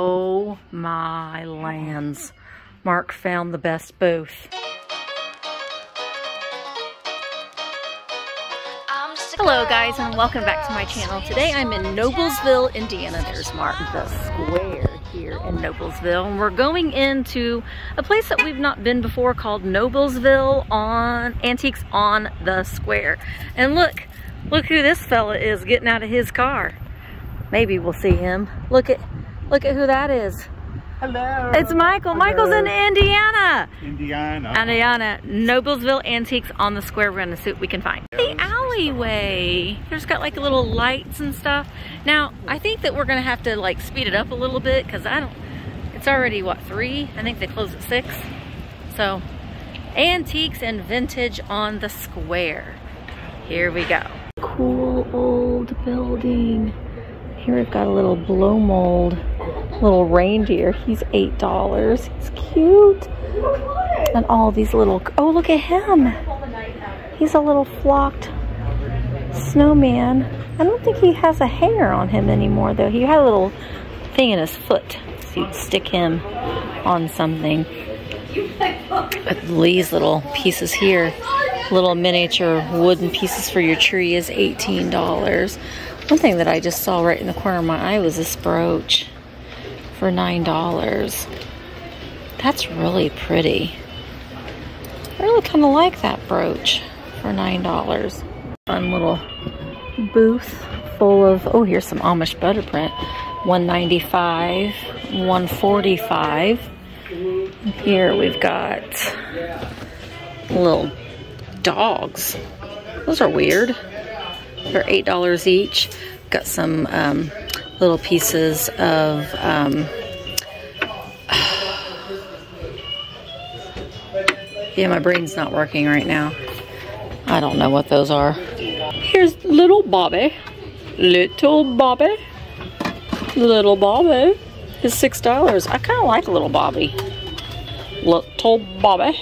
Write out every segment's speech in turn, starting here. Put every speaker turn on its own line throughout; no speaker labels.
Oh my lands. Mark found the best booth. Hello guys and welcome back to my channel. Today I'm in Noblesville, Indiana. There's Mark, the square here in Noblesville. And we're going into a place that we've not been before called Noblesville on Antiques on the Square. And look, look who this fella is getting out of his car. Maybe we'll see him. Look at look at who that is.
Hello.
It's Michael.
Hello.
Michael's in Indiana.
Indiana.
Indiana, Noblesville Antiques on the square. We're gonna see what we can find. The alleyway. There's got like a little lights and stuff. Now, I think that we're gonna have to like speed it up a little bit because I don't, it's already what, three? I think they close at six. So, antiques and vintage on the square. Here we go. Cool old building. Here we've got a little blow mold, little reindeer. He's $8. He's cute. And all these little, oh, look at him. He's a little flocked snowman. I don't think he has a hair on him anymore, though. He had a little thing in his foot. So you'd stick him on something. But these little pieces here, little miniature wooden pieces for your tree is $18. One thing that I just saw right in the corner of my eye was this brooch for $9. That's really pretty. I really kind of like that brooch for $9. Fun little booth full of, oh, here's some Amish butter print. 195 145 Here we've got little dogs. Those are weird. They're $8 each. Got some um, little pieces of um, yeah, my brain's not working right now. I don't know what those are. Here's little Bobby. Little Bobby. Little Bobby is $6. I kind of like little Bobby. Little Bobby.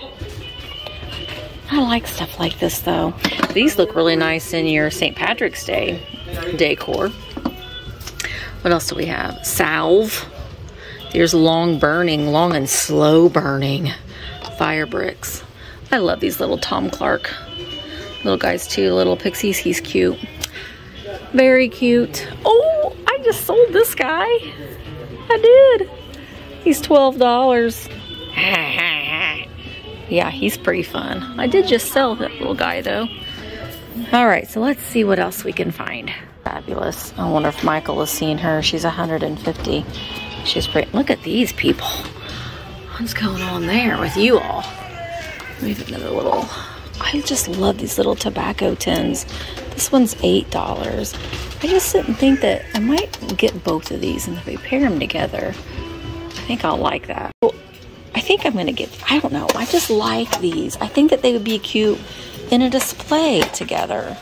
I like stuff like this though. These look really nice in your St. Patrick's Day decor. What else do we have? Salve. There's long burning, long and slow burning fire bricks. I love these little Tom Clark little guys too, little pixies. He's cute. Very cute. Oh, I just sold this guy. I did. He's $12. yeah, he's pretty fun. I did just sell that little guy though. All right, so let's see what else we can find. Fabulous. I wonder if Michael has seen her. She's 150. She's pretty. Look at these people. What's going on there with you all? We have another little. I just love these little tobacco tins. This one's $8. I just sit and think that I might get both of these and if we pair them together, I think I'll like that. Well, I think I'm going to get, I don't know, I just like these. I think that they would be cute in a display together,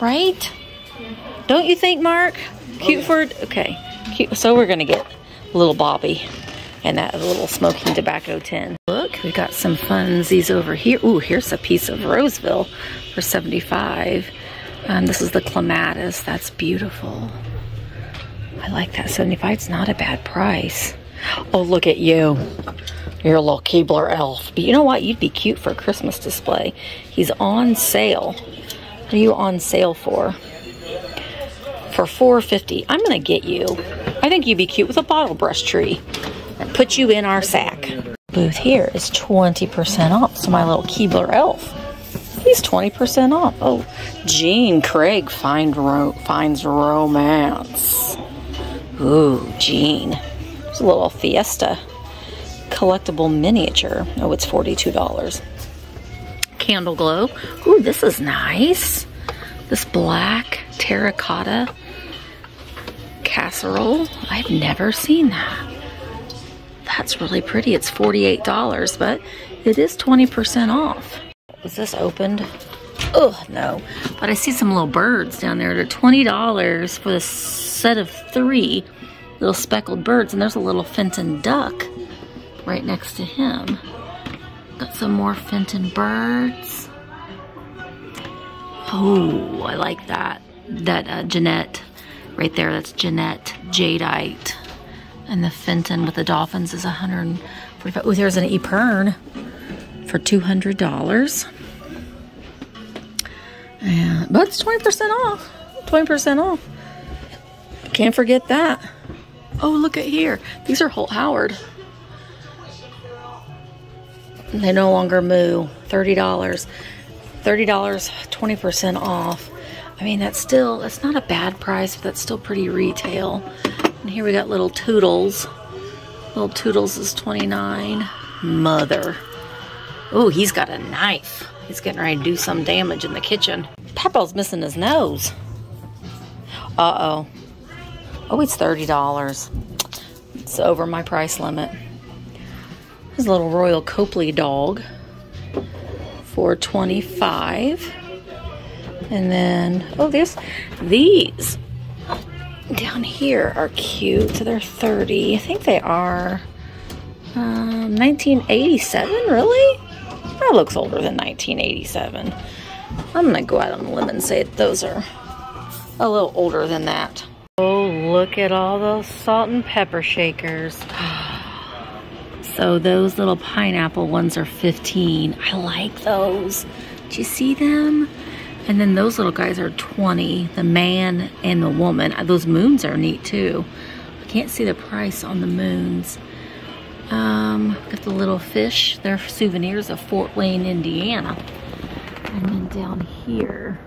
right? Don't you think, Mark? Oh, cute for, okay. Cute. So we're going to get little Bobby and that little smoking tobacco tin. Look, we got some funsies over here. Ooh, here's a piece of Roseville for 75. And this is the clematis. That's beautiful. I like that 75. It's not a bad price. Oh, look at you. You're a little Keebler elf. But you know what? You'd be cute for a Christmas display. He's on sale. What are you on sale for? For 450 I'm going to get you. I think you'd be cute with a bottle brush tree. Put you in our sack. Booth here is 20% off. So my little Keebler elf. He's 20% off. Oh, Gene Craig find ro finds romance. Ooh, Gene. It's a little Fiesta collectible miniature. Oh, it's $42. Candle glow. Ooh, this is nice. This black terracotta casserole. I've never seen that. That's really pretty. It's $48, but it is 20% off. Is this opened? Oh, no. But I see some little birds down there. They're $20 for the set of three little speckled birds. And there's a little Fenton duck right next to him. Got some more Fenton birds. Oh, I like that. That uh, Jeannette right there, that's Jeannette Jadeite. And the Fenton with the dolphins is 145. Oh, there's an epergne for $200. And, but it's 20% off. 20% off. Can't forget that. Oh, look at here. These are Holt Howard. They no longer moo. $30. $30, 20% off. I mean, that's still, that's not a bad price, but that's still pretty retail. And here we got little Toodles. Little Toodles is 29 Mother. Oh, he's got a knife. He's getting ready to do some damage in the kitchen. Peppo's missing his nose. Uh-oh. Oh, it's $30. It's over my price limit. His little Royal Copley dog for 25 And then, oh, there's these down here are cute. So they're 30 I think they are um, 1987, really? That looks older than 1987. I'm gonna go out on a limb and say those are a little older than that. Oh, look at all those salt and pepper shakers. So those little pineapple ones are 15. I like those. Do you see them? And then those little guys are 20, the man and the woman. Uh, those moons are neat too. I can't see the price on the moons. Um, got the little fish. They're souvenirs of Fort Wayne, Indiana. And then down here,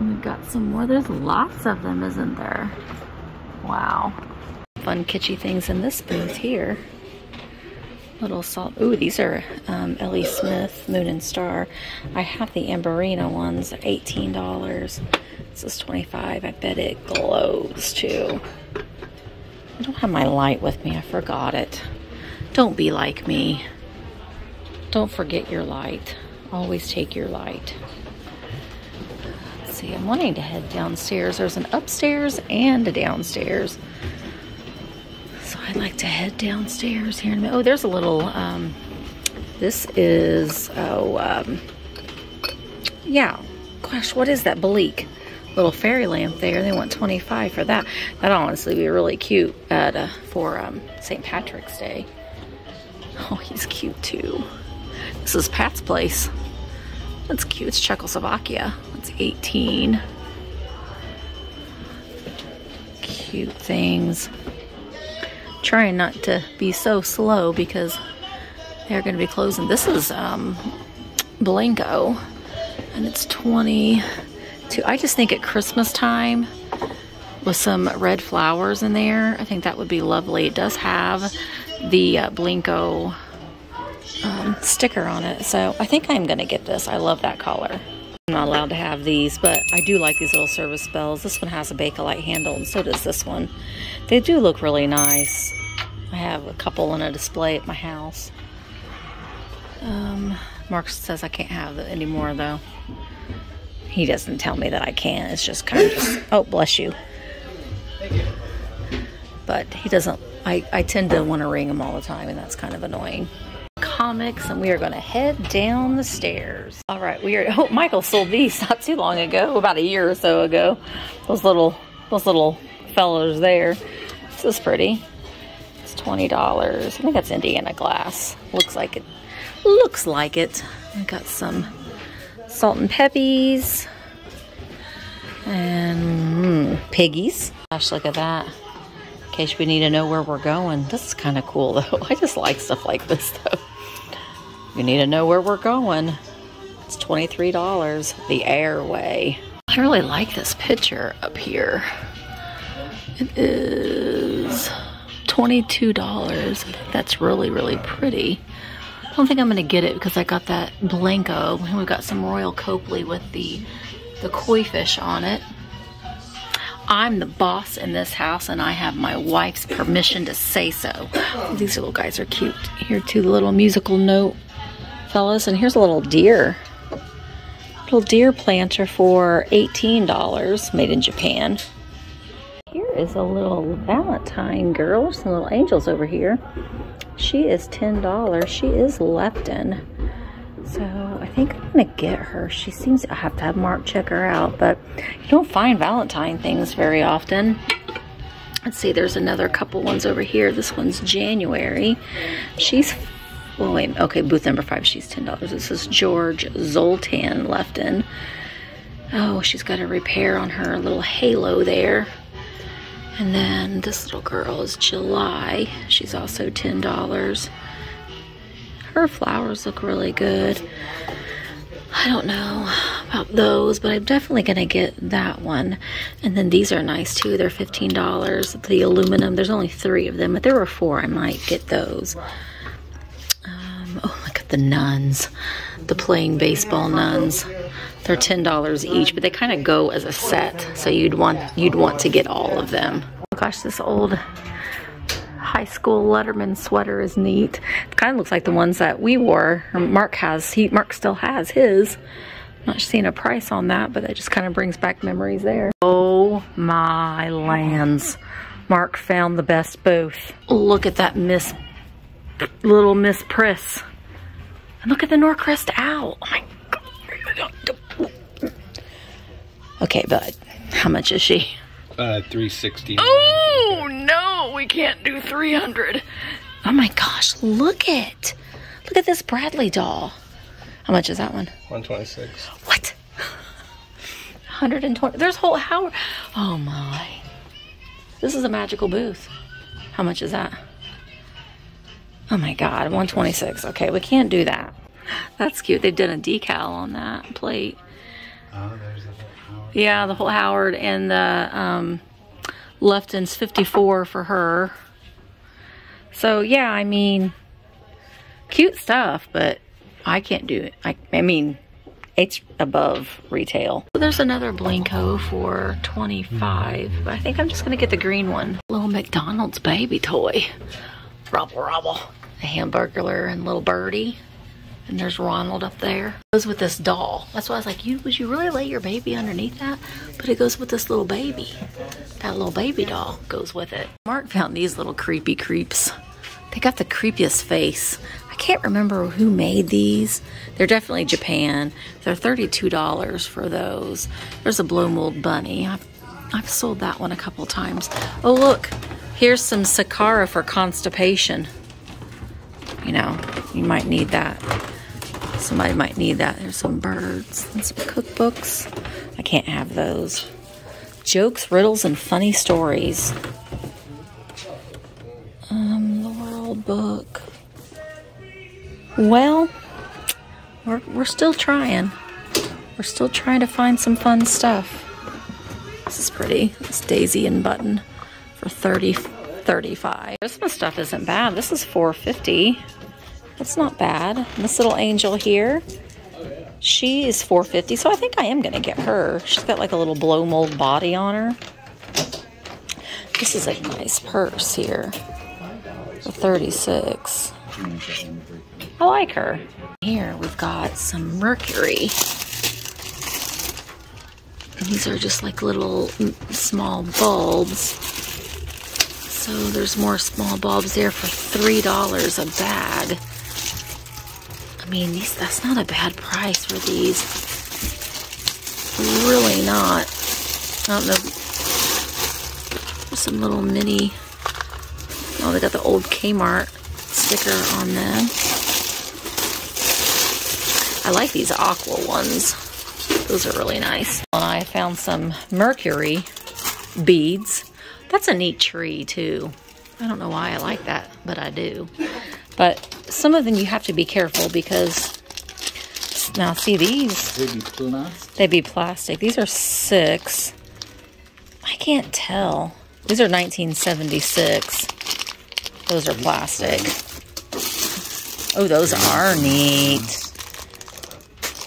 we've got some more. There's lots of them, isn't there? Wow. Fun kitschy things in this booth here. Little salt. Ooh, these are um, L.E. Smith Moon and Star. I have the Amberina ones, $18. This is 25 I bet it glows too. I don't have my light with me. I forgot it. Don't be like me. Don't forget your light. Always take your light. Let's see, I'm wanting to head downstairs. There's an upstairs and a downstairs. I'd like to head downstairs here in. Oh, there's a little, um, this is, oh, um, yeah. Gosh, what is that? Bleak. Little fairy lamp there. They want 25 for that. That honestly would be really cute at, uh, for um, St. Patrick's Day. Oh, he's cute too. This is Pat's place. That's cute. It's Czechoslovakia. That's 18. Cute things trying not to be so slow because they're going to be closing. This is um, Blenko, and it's 22. I just think at Christmas time with some red flowers in there, I think that would be lovely. It does have the uh, Blenko um, sticker on it, so I think I'm going to get this. I love that color. I'm not allowed to have these, but I do like these little service bells. This one has a Bakelite handle, and so does this one. They do look really nice. I have a couple in a display at my house. Um, Mark says I can't have it anymore, though. He doesn't tell me that I can. It's just kind of just, oh, bless you. But he doesn't, I, I tend to want to ring him all the time, and that's kind of annoying. Comics, and we are going to head down the stairs. All right, we are, oh, Michael sold these not too long ago, about a year or so ago. Those little, those little fellows there. This is pretty. It's $20. I think that's Indiana glass. Looks like it. Looks like it. I got some salt and peppies. And mm, piggies. Gosh, look at that. In case we need to know where we're going. This is kind of cool though. I just like stuff like this though. You need to know where we're going. It's $23. The Airway. I really like this picture up here. It is $22. That's really, really pretty. I don't think I'm to get it because I got that Blenko. And we've got some Royal Copley with the, the koi fish on it. I'm the boss in this house and I have my wife's permission to say so. These little guys are cute. Here too, the little musical note fellas. And here's a little deer. Little deer planter for $18 made in Japan Here is a little Valentine girl. Some little angels over here. She is $10. She is Lefton. So I think I'm to get her. She seems, I have to have Mark check her out, but you don't find Valentine things very often. Let's see, there's another couple ones over here. This one's January. She's, well, wait, okay, booth number five, she's $10. This is George Zoltan Lefton. Oh, she's got a repair on her little halo there. And then this little girl is July. She's also $10. Her flowers look really good. I don't know about those, but I'm definitely going to get that one. And then these are nice too. They're $15. The aluminum, there's only three of them, but there were four. I might get those. Um, oh, look at the nuns. The playing baseball nuns. They're $10 each, but they kind of go as a set. So you'd want you'd want to get all of them. Oh gosh, this old high school Letterman sweater is neat. It kind of looks like the ones that we wore. Mark has. He Mark still has his. Not seeing a price on that, but that just kind of brings back memories there. Oh my lands. Mark found the best booth. Look at that Miss, little Miss Priss. And look at the Norcrest owl. Oh my God. Okay, bud. How much is she?
Uh, 360.
Oh, no, we can't do 300. Oh my gosh, look it. Look at this Bradley doll. How much is that one?
126.
What? 120. There's Holt Howard. Oh my. This is a magical booth. How much is that? Oh my god, 126. Okay, we can't do that. That's cute. They've done a decal on that plate.
Oh, there's a Howard.
Yeah, the Holt Howard and the um, Lefton's 54 for her. So yeah, I mean, cute stuff, but I can't do it. I, I mean, it's above retail. There's another Blenko for 25. But I think I'm just gonna get the green one. Little McDonald's baby toy. Robble robble. A hamburglar and little birdie. And there's Ronald up there. Goes with this doll. That's why I was like, you would you really lay your baby underneath that? But it goes with this little baby. That little baby doll goes with it. Mark found these little creepy creeps. They got the creepiest face. I can't remember who made these. They're definitely Japan. They're $32 for those. There's a blow mold bunny. I've, I've sold that one a couple times. Oh, look. Here's some Sakara for constipation. You know, you might need that. Somebody might need that. There's some birds and some cookbooks. I can't have those. Jokes, riddles, and funny stories. Um, the World Book. Well, we're, we're still trying. We're still trying to find some fun stuff. This is pretty. It's Daisy and Button for 30 35 Christmas stuff isn't bad. This is 450 That's not bad. And this little angel here, she is 450 so I think I am going to get her. She's got like a little blow mold body on her. This is a nice purse here. For 36 I like her. Here we've got some Mercury. And these are just like little mm, small bulbs. So there's more small bulbs there for $3 a bag. I mean, these that's not a bad price for these. Really not. I don't know. Some little mini. Oh, they got the old Kmart sticker on them. I like these aqua ones. Those are really nice. And I found some mercury beads. That's a neat tree too. I don't know why I like that, but I do. But some of them you have to be careful because now see these,
Baby Plumas.
they be plastic. These are six. I can't tell. These are 1976. Those are plastic. Oh, those are neat.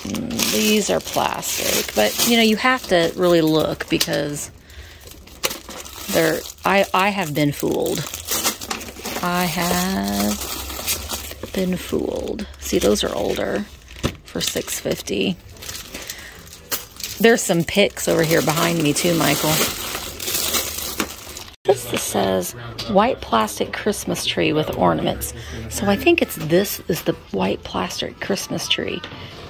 Mm, These are plastic, but you know, you have to really look because they're, I, I have been fooled. I have been fooled. See, those are older for 650. There's some pics over here behind me too, Michael. This says white plastic Christmas tree with ornaments. So I think it's this is the white plastic Christmas tree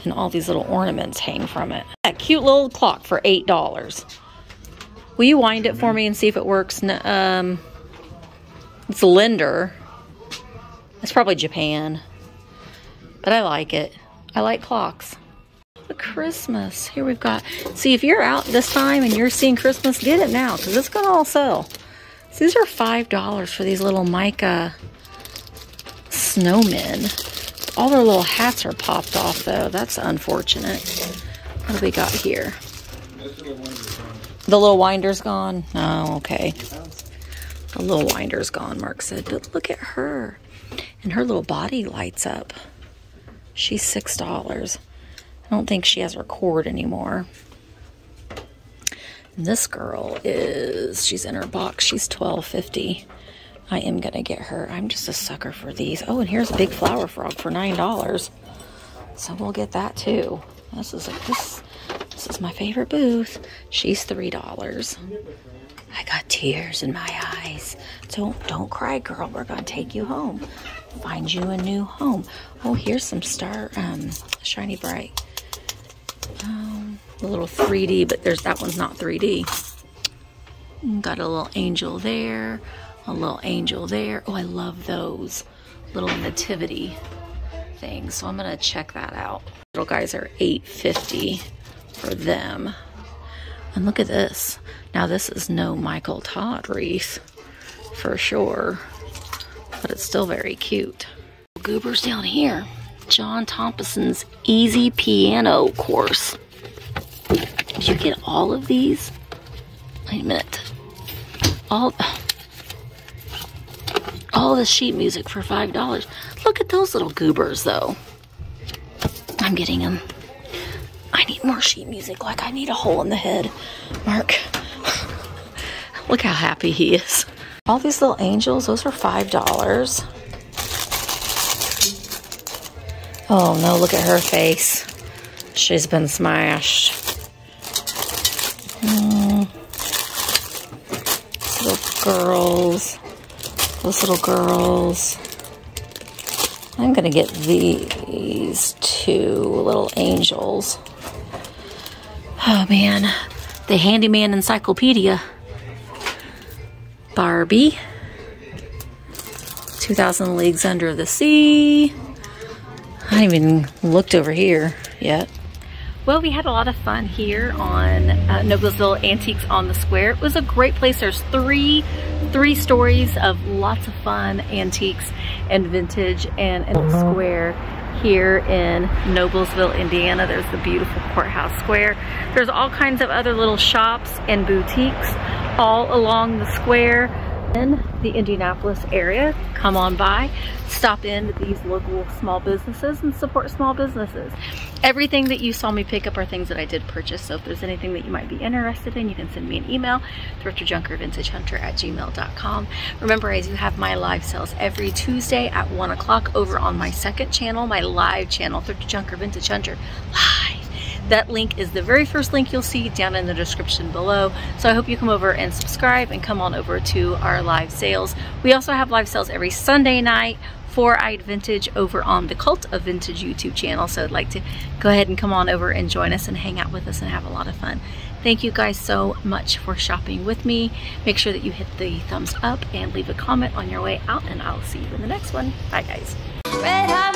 and all these little ornaments hang from it. That cute little clock for $8. Will you wind it for me and see if it works? Um, it's Linder. It's probably Japan. But I like it. I like clocks. Christmas. Here we've got. See, if you're out this time and you're seeing Christmas, get it now because it's going to all sell. So these are $5 for these little mica snowmen. All their little hats are popped off, though. That's unfortunate. What do we got here? The little winder's gone? Oh, okay. The little winder's gone, Mark said. But look at her. And her little body lights up. She's $6. I don't think she has her cord anymore. And this girl is, she's in her box. She's twelve fifty. I am going to get her. I'm just a sucker for these. Oh, and here's a big flower frog for $9. So we'll get that too. This is a, this this is my favorite booth. She's three dollars. I got tears in my eyes. Don't don't cry, girl. We're gonna take you home. Find you a new home. Oh, here's some star um shiny bright. Um a little 3D, but there's that one's not 3D. Got a little angel there, a little angel there. Oh, I love those little nativity things. So I'm gonna check that out. Little guys are 850 for them. And look at this. Now this is no Michael Todd wreath for sure, but it's still very cute. Goobers down here. John Thompson's Easy Piano Course. Did you get all of these? Wait a minute. All all the sheet music for five dollars. Look at those little goobers though. I'm getting them. I need more sheet music like I need a hole in the head. Mark. Look how happy he is. All these little angels, those are five dollars. Oh no, look at her face. She's been smashed. Mm. Little girls. Those little girls. I'm gonna get these two little angels. Oh man, the Handyman Encyclopedia. Barbie. 2000 Leagues Under the Sea. I haven't even looked over here yet. Well, we had a lot of fun here on uh, Noblesville Antiques on the Square. It was a great place. There's three three stories of lots of fun antiques and vintage and, and square here in Noblesville, Indiana. There's the beautiful Courthouse Square. There's all kinds of other little shops and boutiques all along the square in the Indianapolis area. Come on by, stop in to these local small businesses and support small businesses. Everything that you saw me pick up are things that I did purchase. So if there's anything that you might be interested in, you can send me an email, thrifterjunkervintagehunter at gmail.com. Remember, I do have my live sales every Tuesday at 1 o'clock over on my second channel, my live channel, Thrifter Junker Vintage Hunter Live. That link is the very first link you'll see down in the description below. So I hope you come over and subscribe and come on over to our live sales. We also have live sales every Sunday night for Eyed Vintage over on the Cult of Vintage YouTube channel. So I'd like to go ahead and come on over and join us and hang out with us and have a lot of fun. Thank you guys so much for shopping with me. Make sure that you hit the thumbs up and leave a comment on your way out and I'll see you in the next one. Bye guys.